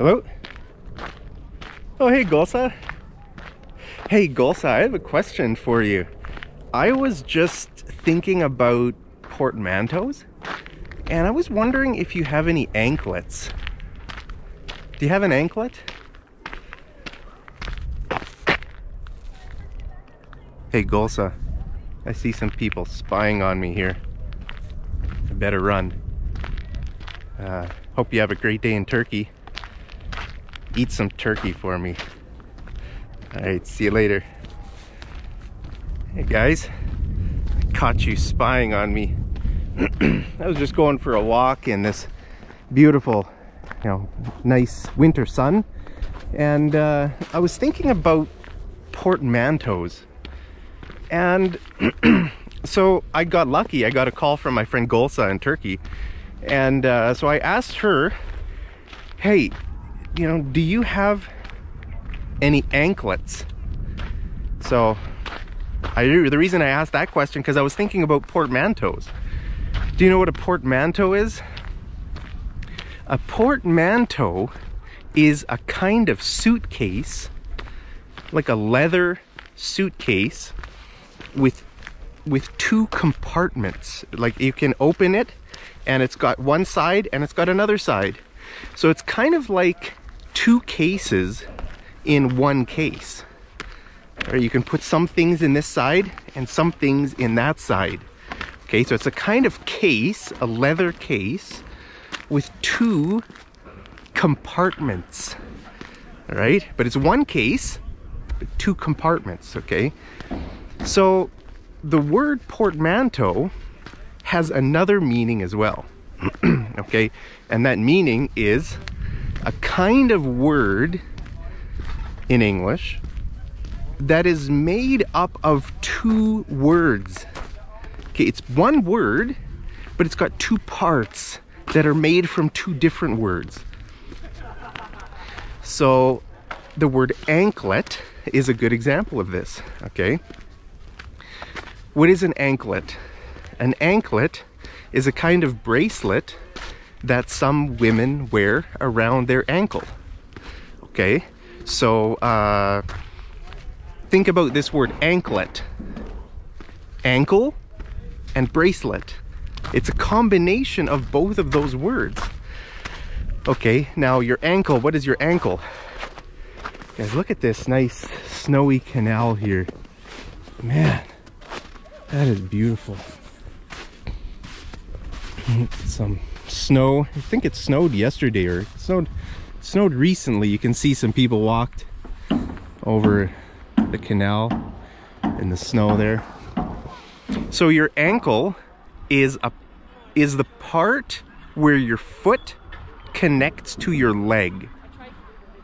Hello? Oh, hey, Golsa. Hey, Golsa, I have a question for you. I was just thinking about portmanteaus, and I was wondering if you have any anklets. Do you have an anklet? Hey, Golsa, I see some people spying on me here. I better run. Uh, hope you have a great day in Turkey. Eat some turkey for me. All right, see you later. Hey guys, I caught you spying on me. I was just going for a walk in this beautiful, you know, nice winter sun. And uh, I was thinking about portmanteaus. And so I got lucky. I got a call from my friend Golsa in Turkey. And uh, so I asked her, hey, you know, do you have any anklets? So I the reason I asked that question because I was thinking about portmanteaus. Do you know what a portmanteau is? A portmanteau is a kind of suitcase, like a leather suitcase with with two compartments. Like you can open it and it's got one side and it's got another side. So it's kind of like two cases in one case. Or you can put some things in this side and some things in that side. Okay, so it's a kind of case, a leather case, with two compartments. All right, but it's one case, two compartments, okay? So the word portmanteau has another meaning as well. okay, and that meaning is a kind of word in English that is made up of two words. Okay, it's one word, but it's got two parts that are made from two different words. So the word anklet is a good example of this, okay? What is an anklet? An anklet is a kind of bracelet that some women wear around their ankle. Okay, so uh, think about this word anklet. Ankle and bracelet. It's a combination of both of those words. Okay, now your ankle, what is your ankle? Guys, look at this nice snowy canal here. Man, that is beautiful. Some snow. I think it snowed yesterday or snowed snowed recently. You can see some people walked over the canal in the snow there. So your ankle is a is the part where your foot connects to your leg.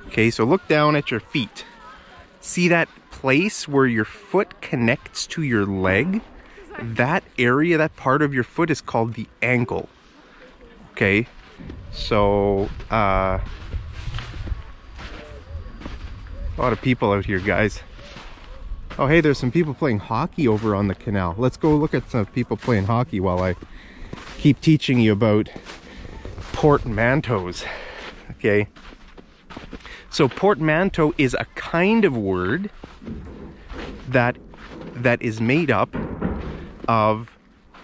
Okay, so look down at your feet. See that place where your foot connects to your leg? That area, that part of your foot is called the ankle. Okay, so uh, a lot of people out here, guys. Oh, hey, there's some people playing hockey over on the canal. Let's go look at some people playing hockey while I keep teaching you about portmanteaus. Okay. So portmanteau is a kind of word that that is made up of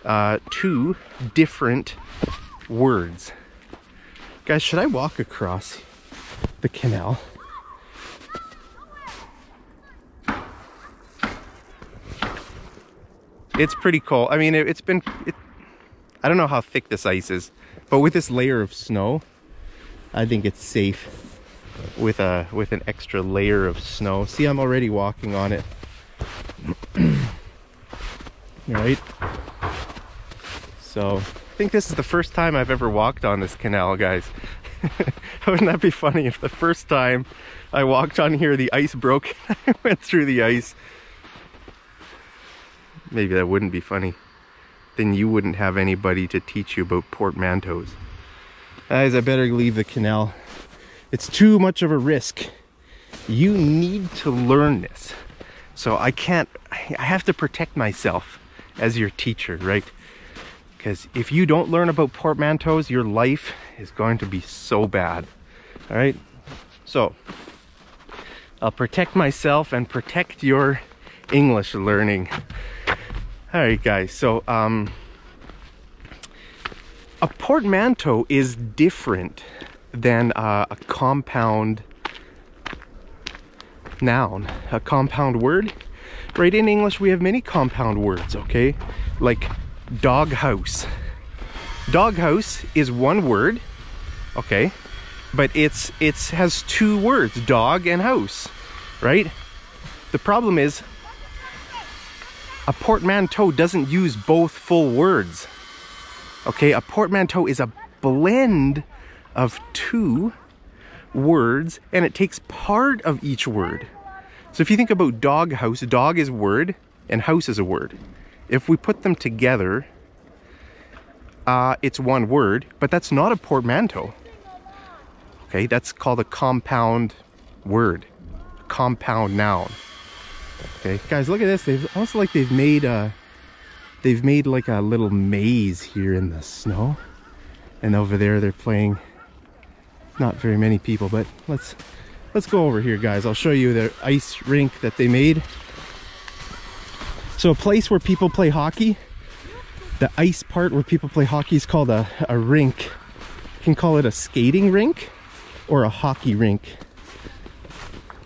uh, two different words. Guys, should I walk across the canal? It's pretty cold. I mean, it, has been, it, I don't know how thick this ice is, but with this layer of snow, I think it's safe with a with an extra layer of snow. See, I'm already walking on it. right? So I think this is the first time I've ever walked on this canal, guys. Wouldn't that be funny if the first time I walked on here, the ice broke and I went through the ice. Maybe that wouldn't be funny. Then you wouldn't have anybody to teach you about portmanteaus. Guys, I better leave the canal. It's too much of a risk. You need to learn this. So I can't, I have to protect myself as your teacher, right? Because if you don't learn about portmanteaus, your life is going to be so bad. All right, So, I'll protect myself and protect your English learning. All right, guys. So, um, a portmanteau is different than uh, a compound noun, a compound word. Right in English, we have many compound words, okay? Like doghouse. Doghouse is one word, okay? But it's it's has two words, dog and house, right? The problem is a portmanteau doesn't use both full words. Okay, a portmanteau is a blend of two words and it takes part of each word. So if you think about dog house, dog is word and house is a word. If we put them together, uh, it's one word, but that's not a portmanteau. Okay, that's called a compound word, compound noun. Okay, guys, look at this. They've almost like they've made a, they've made like a little maze here in the snow. And over there they're playing, not very many people, but let's, let's go over here, guys. I'll show you the ice rink that they made. So a place where people play hockey, the ice part where people play hockey is called a, a rink. You can call it a skating rink or a hockey rink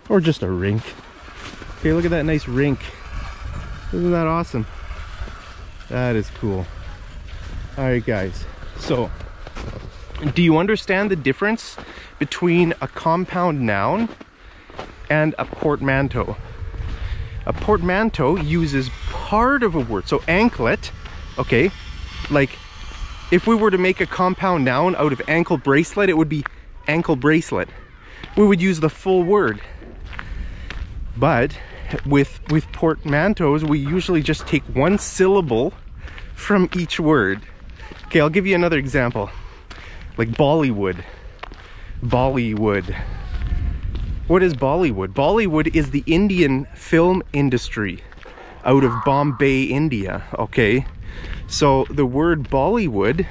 or just a rink. Okay, look at that nice rink. Isn't that awesome? That is cool. All right, guys. So, do you understand the difference between a compound noun and a portmanteau? A portmanteau uses part of a word. So anklet, okay, like if we were to make a compound noun out of ankle bracelet, it would be ankle bracelet. We would use the full word. But with with portmanteaus, we usually just take one syllable from each word. Okay, I'll give you another example. Like Bollywood. Bollywood. What is Bollywood? Bollywood is the Indian film industry out of Bombay, India, okay? So the word Bollywood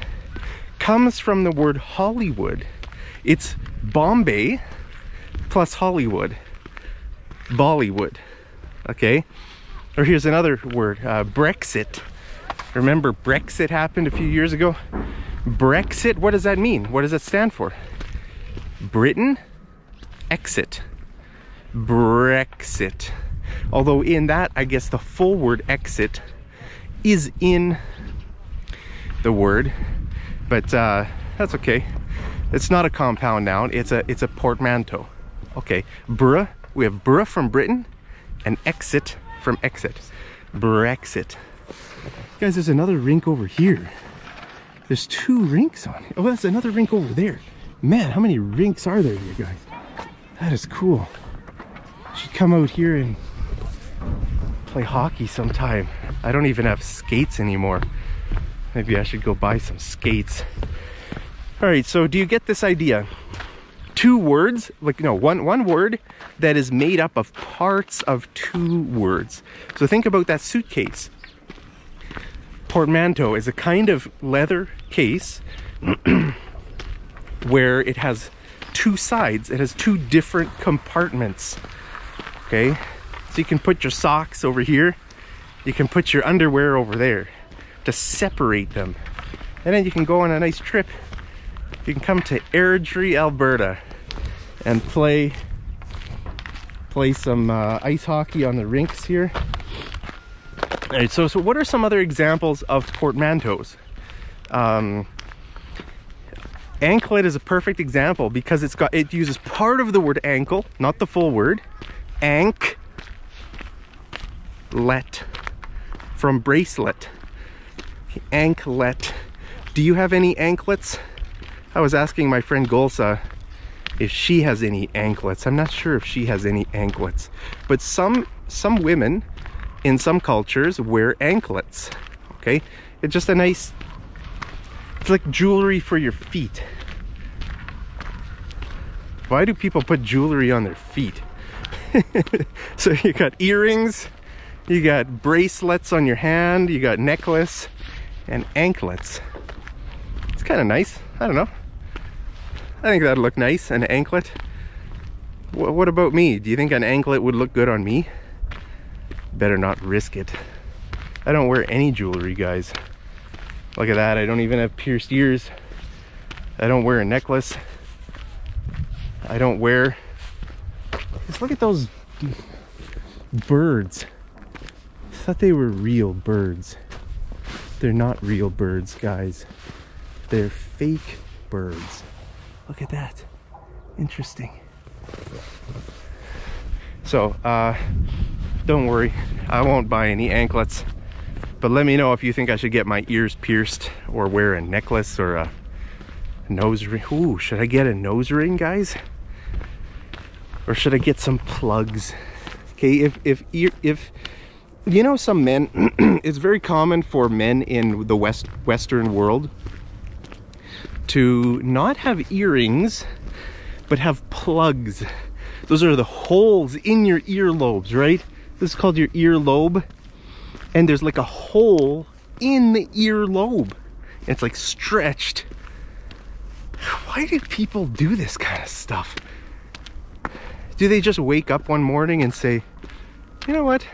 comes from the word Hollywood. It's Bombay plus Hollywood. Bollywood, okay? Or here's another word, uh, Brexit. Remember Brexit happened a few years ago? Brexit, what does that mean? What does it stand for? Britain, exit. Brexit. Although in that, I guess the full word exit is in the word, but uh, that's okay. It's not a compound noun, it's a, it's a portmanteau. Okay, bruh, we have bruh from Britain and exit from exit. Brexit. Guys, there's another rink over here. There's two rinks on it. Oh, that's another rink over there. Man, how many rinks are there here, guys? That is cool. Should come out here and play hockey sometime. I don't even have skates anymore. Maybe I should go buy some skates. All right, so do you get this idea? Two words, like no, one one word that is made up of parts of two words. So think about that suitcase. Portmanteau is a kind of leather case where it has two sides. It has two different compartments. Okay, so you can put your socks over here. You can put your underwear over there to separate them. And then you can go on a nice trip. You can come to Airdrie, Alberta and play play some uh, ice hockey on the rinks here. All right, so, so what are some other examples of portmanteaus? Um, anklet is a perfect example because it's got it uses part of the word ankle, not the full word. Ank let from bracelet. Anklet. Do you have any anklets? I was asking my friend Golsa if she has any anklets. I'm not sure if she has any anklets. But some some women in some cultures wear anklets. Okay? It's just a nice it's like jewelry for your feet. Why do people put jewelry on their feet? so you got earrings, you got bracelets on your hand, you got necklace and anklets. It's kind of nice. I don't know. I think that'd look nice, an anklet. Wh what about me? Do you think an anklet would look good on me? Better not risk it. I don't wear any jewelry, guys. Look at that, I don't even have pierced ears. I don't wear a necklace. I don't wear... Just look at those birds. I thought they were real birds. They're not real birds, guys. They're fake birds. Look at that. Interesting. So, uh, don't worry. I won't buy any anklets. But let me know if you think I should get my ears pierced or wear a necklace or a nose ring. Ooh, should I get a nose ring, guys? Or should I get some plugs? Okay, if if if you know some men, it's very common for men in the west western world to not have earrings, but have plugs. Those are the holes in your earlobes, right? This is called your earlobe. And there's like a hole in the earlobe. It's like stretched. Why do people do this kind of stuff? Do they just wake up one morning and say, you know what?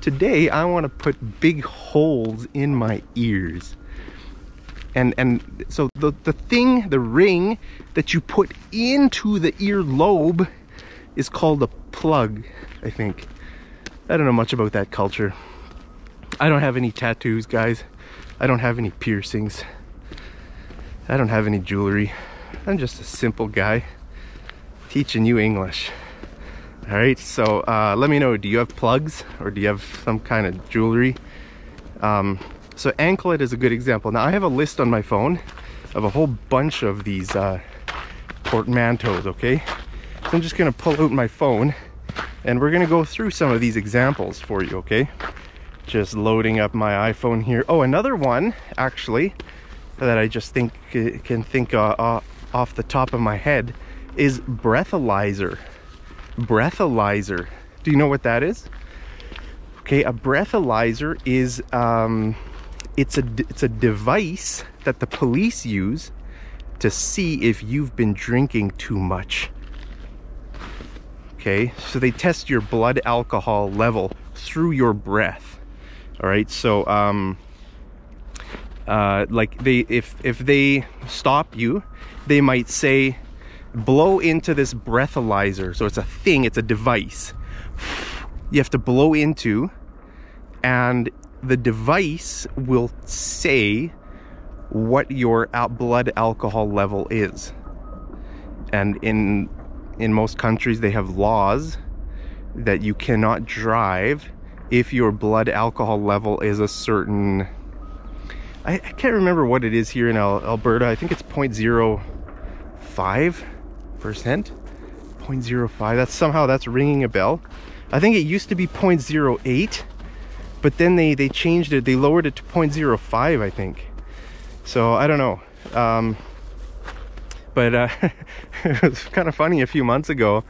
Today I want to put big holes in my ears and and so the the thing the ring that you put into the ear lobe is called a plug i think i don't know much about that culture i don't have any tattoos guys i don't have any piercings i don't have any jewelry i'm just a simple guy teaching you english all right so uh, let me know do you have plugs or do you have some kind of jewelry um, so anklet is a good example. Now I have a list on my phone of a whole bunch of these uh, portmanteaus, okay? So I'm just gonna pull out my phone and we're gonna go through some of these examples for you, okay? Just loading up my iPhone here. Oh, another one, actually, that I just think uh, can think uh, uh, off the top of my head is breathalyzer. Breathalyzer. Do you know what that is? Okay, a breathalyzer is um, it's a it's a device that the police use to see if you've been drinking too much okay so they test your blood alcohol level through your breath all right so um uh like they if if they stop you they might say blow into this breathalyzer so it's a thing it's a device you have to blow into and the device will say what your blood alcohol level is. And in in most countries they have laws that you cannot drive if your blood alcohol level is a certain I, I can't remember what it is here in Alberta. I think it's 0.05 percent. 0.05. That's somehow that's ringing a bell. I think it used to be 0.08 but then they they changed it they lowered it to 0.05 i think so i don't know um, but uh, it was kind of funny a few months ago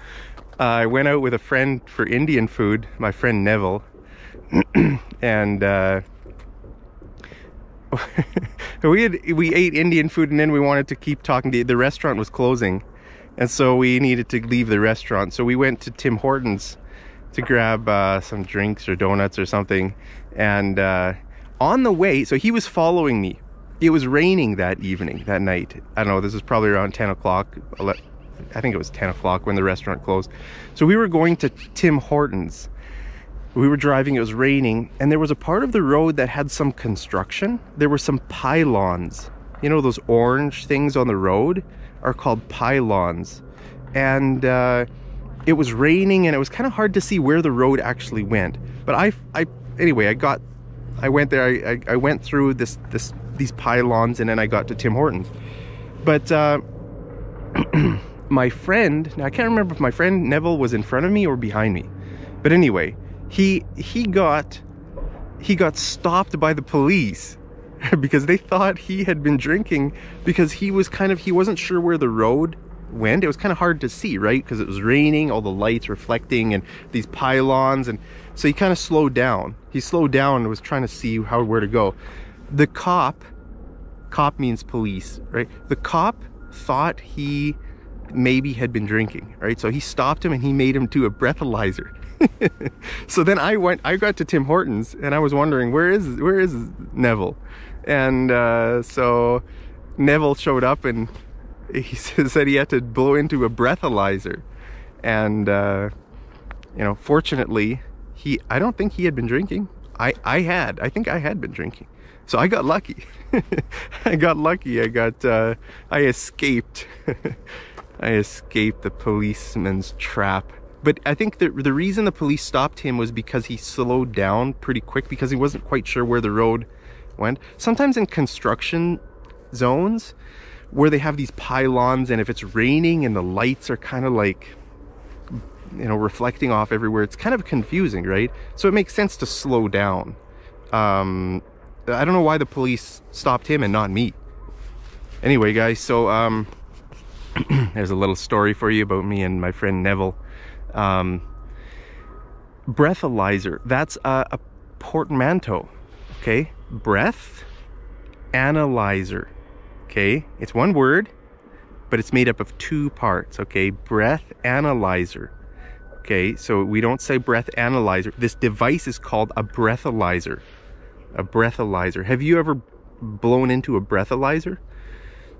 uh, i went out with a friend for indian food my friend neville and uh, we had we ate indian food and then we wanted to keep talking to the restaurant was closing and so we needed to leave the restaurant so we went to tim hortons to grab uh, some drinks or donuts or something. And uh, on the way, so he was following me. It was raining that evening, that night. I don't know, this was probably around 10 o'clock. I think it was 10 o'clock when the restaurant closed. So we were going to Tim Hortons. We were driving, it was raining, and there was a part of the road that had some construction. There were some pylons. You know, those orange things on the road are called pylons. And uh, it was raining and it was kind of hard to see where the road actually went. But I, I anyway, I got, I went there, I, I, I went through this, this, these pylons and then I got to Tim Hortons. But uh, my friend, now I can't remember if my friend Neville was in front of me or behind me. But anyway, he, he got, he got stopped by the police because they thought he had been drinking because he was kind of, he wasn't sure where the road went, it was kind of hard to see, right? Because it was raining, all the lights reflecting and these pylons. And so he kind of slowed down. He slowed down and was trying to see how, where to go. The cop, cop means police, right? The cop thought he maybe had been drinking, right? So he stopped him and he made him do a breathalyzer. so then I went, I got to Tim Hortons and I was wondering, where is, where is Neville? And uh, so Neville showed up and he said he had to blow into a breathalyzer. And, uh, you know, fortunately, he, I don't think he had been drinking. I, I had, I think I had been drinking. So I got lucky. I got lucky. I got, uh, I escaped. I escaped the policeman's trap. But I think the, the reason the police stopped him was because he slowed down pretty quick because he wasn't quite sure where the road went. Sometimes in construction zones where they have these pylons and if it's raining and the lights are kind of like you know reflecting off everywhere it's kind of confusing right? So it makes sense to slow down. Um i don't know why the police stopped him and not me. Anyway guys so um there's a little story for you about me and my friend neville um breathalyzer that's a, a portmanteau okay breath analyzer okay it's one word but it's made up of two parts okay breath analyzer Okay, so we don't say breath analyzer. This device is called a breathalyzer. A breathalyzer. Have you ever blown into a breathalyzer?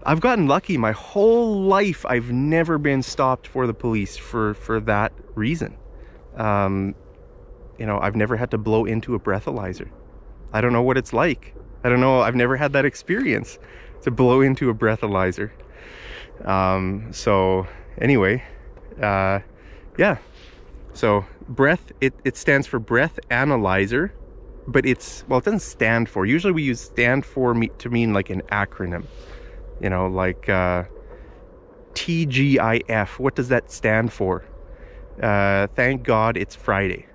I've gotten lucky my whole life. I've never been stopped for the police for, for that reason. Um, you know, I've never had to blow into a breathalyzer. I don't know what it's like. I don't know. I've never had that experience to blow into a breathalyzer. Um, so anyway, uh, yeah, so breath, it, it stands for breath analyzer, but it's, well, it doesn't stand for. Usually we use stand for me, to mean like an acronym, you know, like uh, TGIF. What does that stand for? Uh, thank God it's Friday,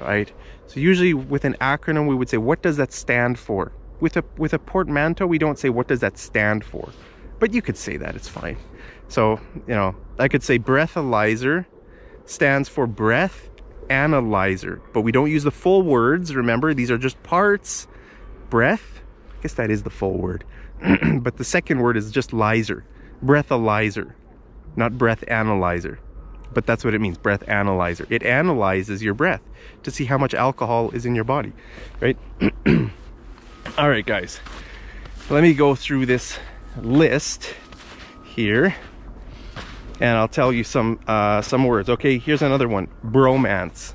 right? So usually with an acronym, we would say, what does that stand for? With a, with a portmanteau, we don't say, what does that stand for? But you could say that, it's fine. So, you know, I could say breathalyzer stands for breath analyzer, but we don't use the full words. Remember, these are just parts. Breath, I guess that is the full word. but the second word is just lyzer, breathalyzer, not breath analyzer. But that's what it means, breath analyzer. It analyzes your breath to see how much alcohol is in your body, right? All right, guys, let me go through this list here and I'll tell you some uh, some words. Okay, here's another one. Bromance.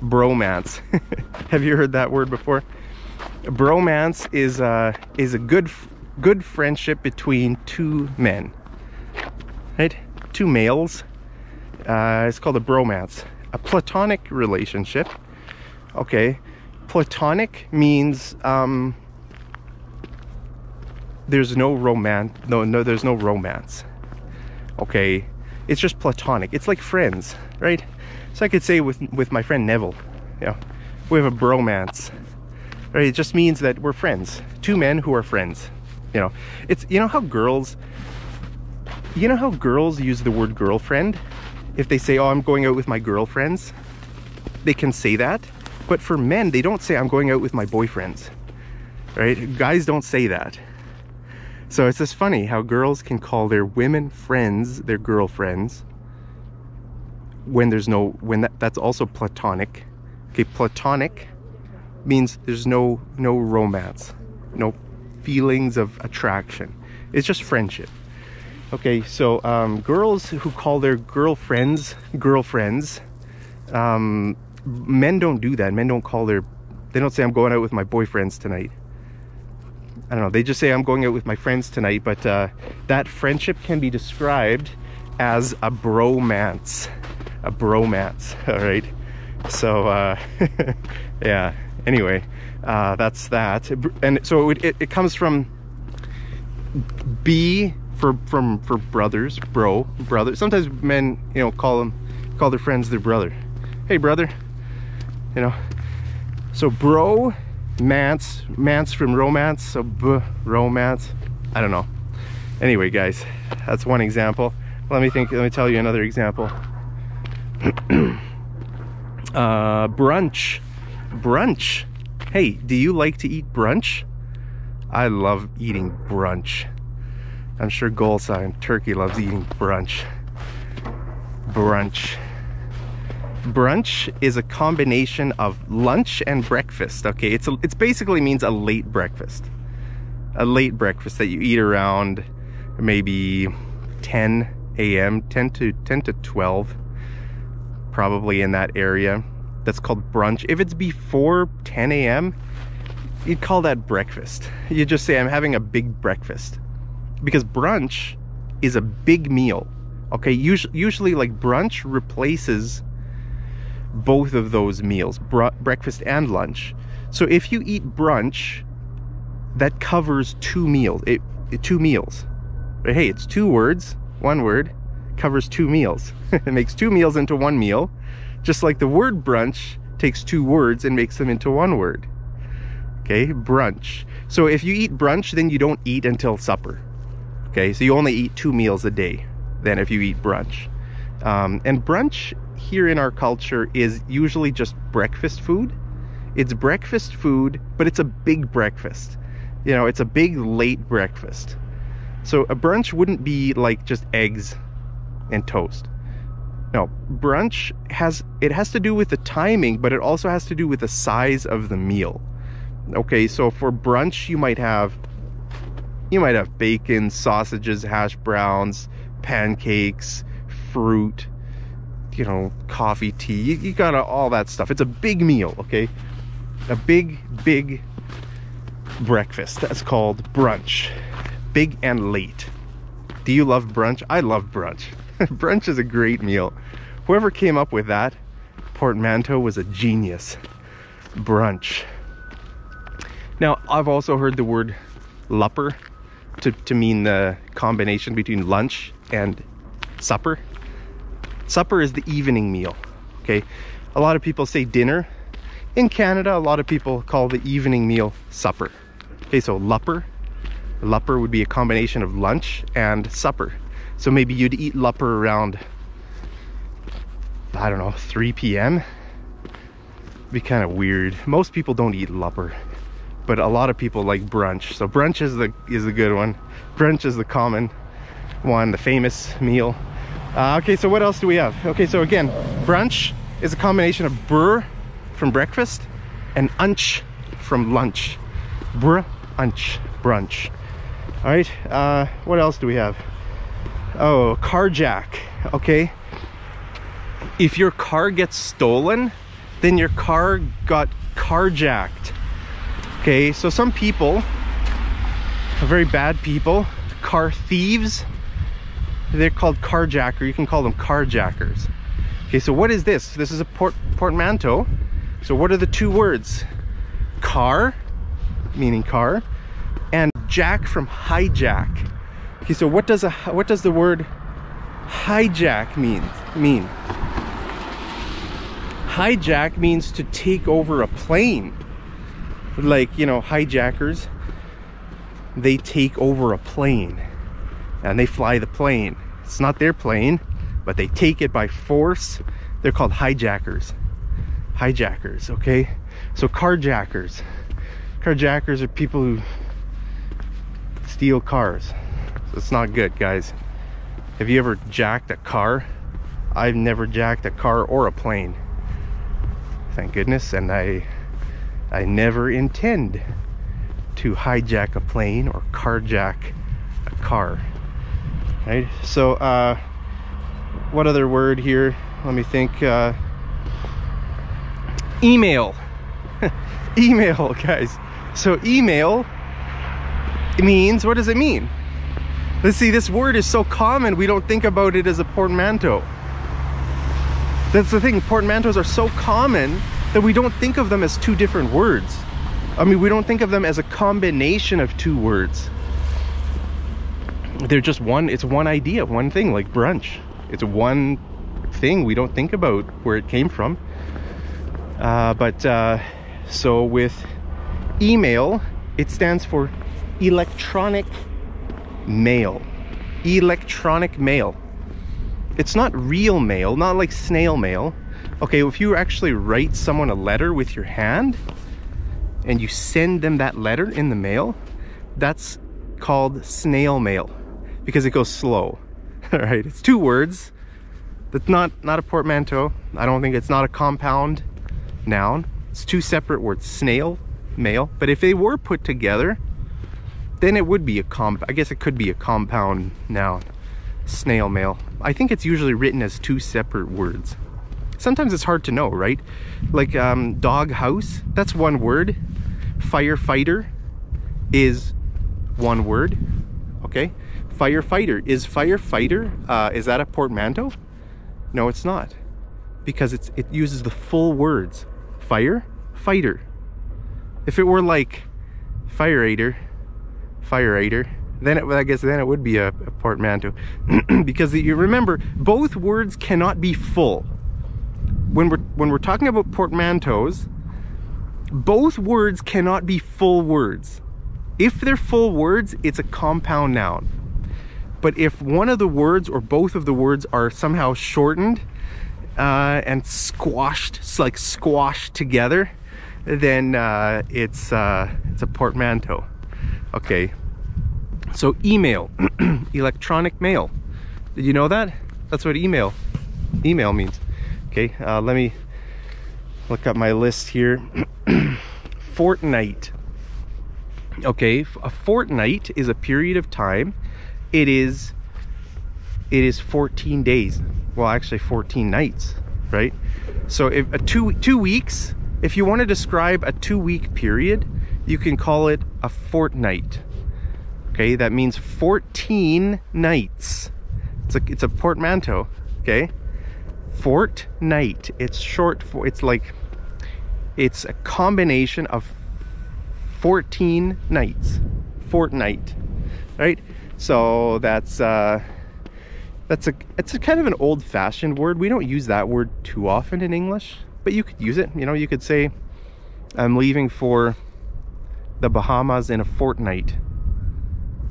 Bromance. Have you heard that word before? Bromance is uh, is a good good friendship between two men. Right? Two males. Uh, it's called a bromance. A platonic relationship. Okay. Platonic means um, there's no romance. No, no, there's no romance. Okay it's just platonic. It's like friends, right? So I could say with with my friend Neville, know, we have a bromance. Right? It just means that we're friends. Two men who are friends. You know, it's you know how girls you know how girls use the word girlfriend? If they say, oh, I'm going out with my girlfriends, they can say that. But for men, they don't say, I'm going out with my boyfriends. Right? Guys don't say that. So it's just funny how girls can call their women friends their girlfriends when there's no, when that, that's also platonic. Okay, platonic means there's no, no romance, no feelings of attraction. It's just friendship. Okay, so um, girls who call their girlfriends girlfriends, um, men don't do that. Men don't call their, they don't say I'm going out with my boyfriends tonight. I don't know, they just say I'm going out with my friends tonight, but uh, that friendship can be described as a bromance. A bromance, all right? So, uh, yeah, anyway, uh, that's that. And so it, it, it comes from B for from for brothers, bro, brother. Sometimes men, you know, call them call their friends their brother. Hey, brother. You know. So bro Mance, Mance from Romance, so B, Romance, I don't know. Anyway, guys, that's one example. Let me think, let me tell you another example. uh, brunch, brunch. Hey, do you like to eat brunch? I love eating brunch. I'm sure Golsa Turkey loves eating brunch. brunch. Brunch is a combination of lunch and breakfast. Okay, it's a, it's basically means a late breakfast. A late breakfast that you eat around maybe 10 a.m., 10 to 10 to 12, probably in that area. That's called brunch. If it's before 10 a.m., you'd call that breakfast. You just say I'm having a big breakfast. Because brunch is a big meal. Okay, usually, usually like brunch replaces both of those meals, breakfast and lunch. So if you eat brunch, that covers two meals. It, it two meals. But hey, it's two words, one word, covers two meals. it makes two meals into one meal, just like the word brunch takes two words and makes them into one word. Okay, brunch. So if you eat brunch, then you don't eat until supper. Okay, so you only eat two meals a day than if you eat brunch. Um, and brunch here in our culture is usually just breakfast food. It's breakfast food, but it's a big breakfast. You know, it's a big late breakfast. So a brunch wouldn't be like just eggs and toast. No, brunch has it has to do with the timing, but it also has to do with the size of the meal. Okay, so for brunch you might have you might have bacon, sausages, hash browns, pancakes, fruit, you know, coffee, tea. You, you got all that stuff. It's a big meal, okay? A big, big breakfast. That's called brunch. Big and late. Do you love brunch? I love brunch. brunch is a great meal. Whoever came up with that portmanteau was a genius. Brunch. Now, I've also heard the word lupper to, to mean the combination between lunch and supper. Supper is the evening meal, okay? A lot of people say dinner. In Canada, a lot of people call the evening meal supper. Okay, so lupper. Lupper would be a combination of lunch and supper. So maybe you'd eat lupper around, I don't know, 3 p.m. Be kind of weird. Most people don't eat lupper but a lot of people like brunch. So brunch is the is the good one. Brunch is the common one, the famous meal. Uh, okay, so what else do we have? Okay, so again, brunch is a combination of brr from breakfast and unch from lunch. Brr, unch, brunch. All right, uh, what else do we have? Oh, carjack, okay? If your car gets stolen, then your car got carjacked. Okay, so some people very bad people, car thieves. They're called carjacker. You can call them carjackers. Okay, so what is this? This is a port portmanteau. So what are the two words? Car, meaning car, and jack from hijack. Okay, so what does a what does the word hijack mean? Mean? Hijack means to take over a plane. Like you know hijackers they take over a plane and they fly the plane. It's not their plane but they take it by force. They're called hijackers. Hijackers okay? So carjackers. Carjackers are people who steal cars it's not good guys have you ever jacked a car i've never jacked a car or a plane thank goodness and i I never intend to hijack a plane or carjack a car. Right? So, uh, what other word here? Let me think. Uh, email. email, guys. So, email means, what does it mean? Let's see, this word is so common, we don't think about it as a portmanteau. That's the thing, portmanteaus are so common that we don't think of them as two different words. I mean, we don't think of them as a combination of two words. They're just one, it's one idea, one thing, like brunch. It's one thing. We don't think about where it came from. Uh, but uh, so with email, it stands for electronic mail. Electronic mail. It's not real mail, not like snail mail Okay, if you actually write someone a letter with your hand and you send them that letter in the mail, that's called snail mail because it goes slow. All right, it's two words, That's not, not a portmanteau. I don't think it's not a compound noun. It's two separate words, snail, mail. But if they were put together, then it would be a comp, I guess it could be a compound noun, snail mail. I think it's usually written as two separate words. Sometimes it's hard to know, right? Like um, dog house, that's one word. Firefighter is one word, okay? Firefighter, is firefighter, uh, is that a portmanteau? No, it's not. Because it's it uses the full words. Fire, fighter. If it were like fire eater, fire eater, then it, I guess then it would be a, a portmanteau. because you remember, both words cannot be full. When we're, when we're talking about portmanteaus, both words cannot be full words. If they're full words, it's a compound noun. But if one of the words or both of the words are somehow shortened uh, and squashed, like squashed together, then uh, it's uh, it's a portmanteau. Okay. So email, electronic mail. Did you know that? That's what email email means. Okay. Uh, let me look up my list here. fortnight. Okay, a fortnight is a period of time. It is it is 14 days. Well, actually 14 nights, right? So if a two two weeks, if you want to describe a two week period, you can call it a fortnight. Okay, that means 14 nights. It's a it's a portmanteau, okay? Fortnight. It's short for it's like it's a combination of 14 nights. Fortnight, right? So that's uh that's a it's a kind of an old-fashioned word. We don't use that word too often in English, but you could use it. You know, you could say I'm leaving for the Bahamas in a fortnight.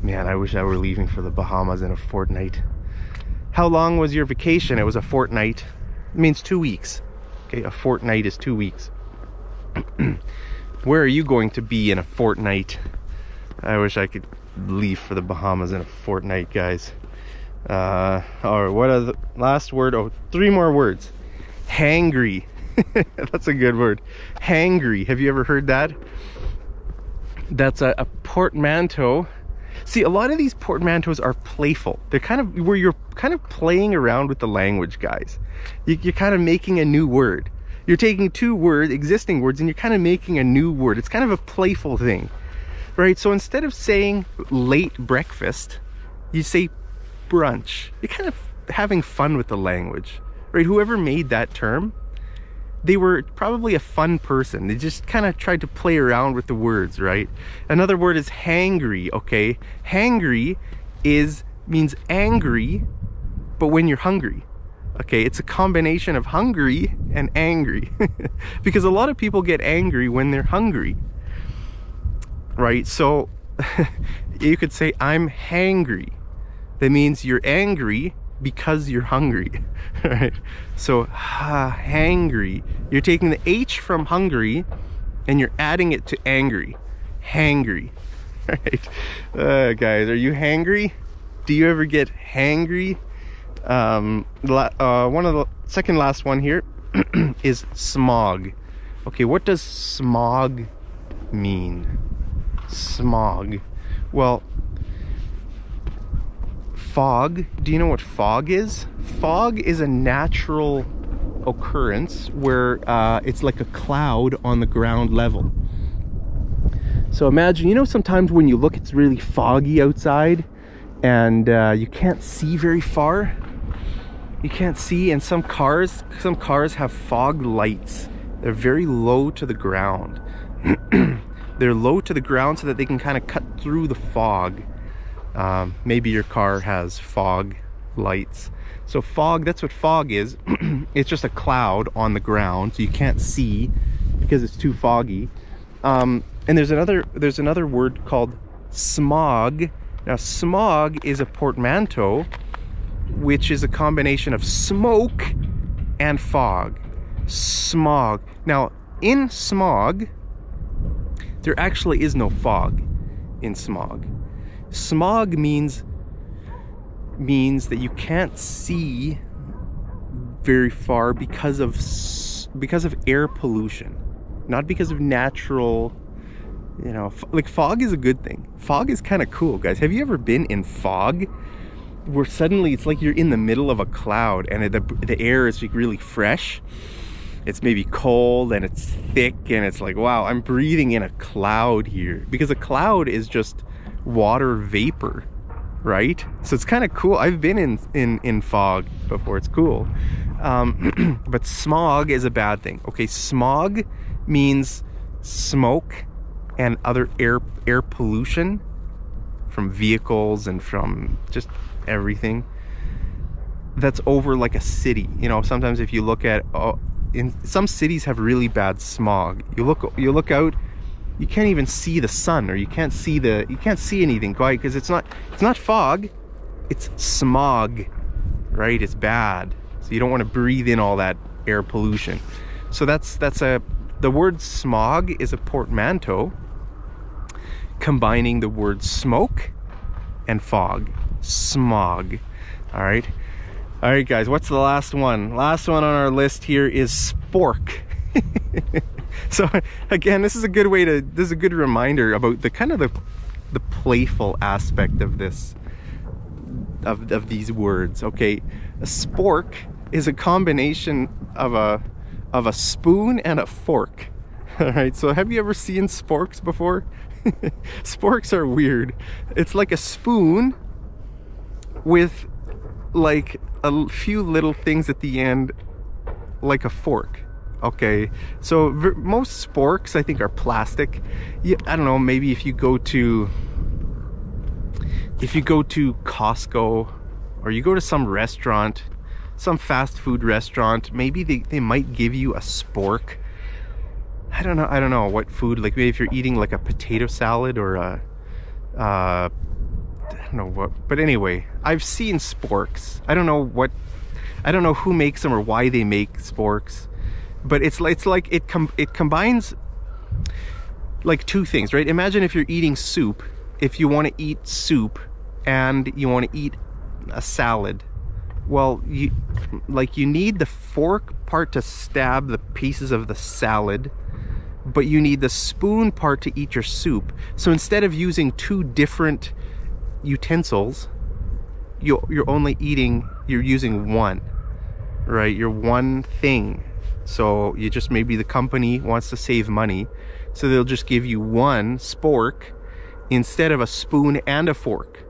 Man, I wish I were leaving for the Bahamas in a fortnight. How long was your vacation? It was a fortnight. It means two weeks. Okay, a fortnight is two weeks. Where are you going to be in a fortnight? I wish I could leave for the Bahamas in a fortnight, guys. Uh, or what are the last word? Oh, three more words. Hangry. That's a good word. Hangry. Have you ever heard that? That's a, a portmanteau. See, a lot of these portmanteaus are playful. They're kind of where you're kind of playing around with the language, guys. You, you're kind of making a new word. You're taking two words, existing words, and you're kind of making a new word. It's kind of a playful thing, right? So instead of saying late breakfast, you say brunch. You're kind of having fun with the language, right? Whoever made that term, they were probably a fun person. They just kind of tried to play around with the words, right? Another word is hangry, okay? Hangry is means angry, but when you're hungry. Okay, it's a combination of hungry and angry. because a lot of people get angry when they're hungry. Right? So you could say I'm hangry that means you're angry because you're hungry, right? So, hangry. You're taking the H from hungry and you're adding it to angry. Hangry, right? Uh, guys, are you hangry? Do you ever get hangry? Um, uh, one of the second last one here is smog. Okay, what does smog mean? Smog. Well, fog. Do you know what fog is? Fog is a natural occurrence where uh, it's like a cloud on the ground level. So imagine, you know, sometimes when you look, it's really foggy outside and uh, you can't see very far. You can't see, and some cars, some cars have fog lights. They're very low to the ground. They're low to the ground so that they can kind of cut through the fog um, maybe your car has fog lights. So fog, that's what fog is. it's just a cloud on the ground, so you can't see because it's too foggy. Um, and there's another there's another word called smog. Now smog is a portmanteau, which is a combination of smoke and fog. Smog. Now in smog, there actually is no fog in smog smog means means that you can't see very far because of because of air pollution, not because of natural you know, like fog is a good thing. Fog is kind of cool, guys. Have you ever been in fog? Where suddenly it's like you're in the middle of a cloud and the, the air is like really fresh. It's maybe cold and it's thick and it's like, wow, I'm breathing in a cloud here. Because a cloud is just water vapor, right? So it's kind of cool. I've been in, in, in fog before. It's cool. Um, but smog is a bad thing. Okay, smog means smoke and other air air pollution from vehicles and from just everything that's over like a city you know sometimes if you look at oh, in some cities have really bad smog you look you look out you can't even see the sun or you can't see the you can't see anything quite because it's not it's not fog it's smog right it's bad so you don't want to breathe in all that air pollution so that's that's a the word smog is a portmanteau combining the word smoke and fog. Smog. All right. All right, guys, what's the last one? Last one on our list here is spork. so again, this is a good way to, this is a good reminder about the kind of the, the playful aspect of this, of, of these words, okay? A spork is a combination of a, of a spoon and a fork. All right, so have you ever seen sporks before? sporks are weird. It's like a spoon with like a few little things at the end like a fork. Okay, so most sporks I think are plastic. Yeah, I don't know, maybe if you go to if you go to Costco or you go to some restaurant, some fast food restaurant, maybe they, they might give you a spork I don't know. I don't know what food. Like maybe if you're eating like a potato salad or a, uh, I don't know what. But anyway, I've seen sporks. I don't know what. I don't know who makes them or why they make sporks, but it's it's like it com it combines like two things, right? Imagine if you're eating soup. If you want to eat soup and you want to eat a salad, well, you like you need the fork part to stab the pieces of the salad but you need the spoon part to eat your soup. So instead of using two different utensils, you, you're only eating, you're using one, right? You're one thing. So you just, maybe the company wants to save money. So they'll just give you one spork instead of a spoon and a fork,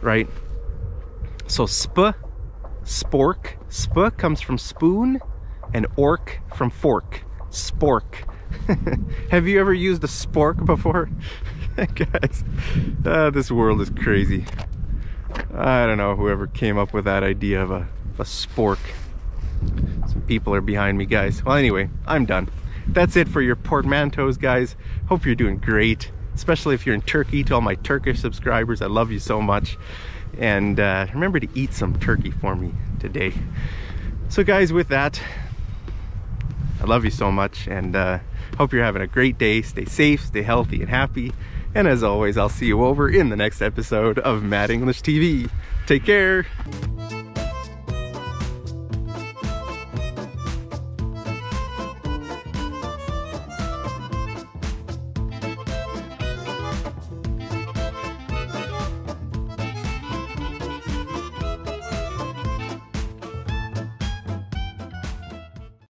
right? So sp, spork, sp comes from spoon and ork from fork, spork. Have you ever used a spork before? Guys, uh, this world is crazy. I don't know whoever came up with that idea of a, a spork. Some people are behind me, guys. Well, anyway, I'm done. That's it for your portmanteaus, guys. Hope you're doing great, especially if you're in Turkey. To all my Turkish subscribers, I love you so much. And uh, remember to eat some turkey for me today. So guys, with that, I love you so much and uh, hope you're having a great day. Stay safe, stay healthy and happy. And as always, I'll see you over in the next episode of Mad English TV. Take care.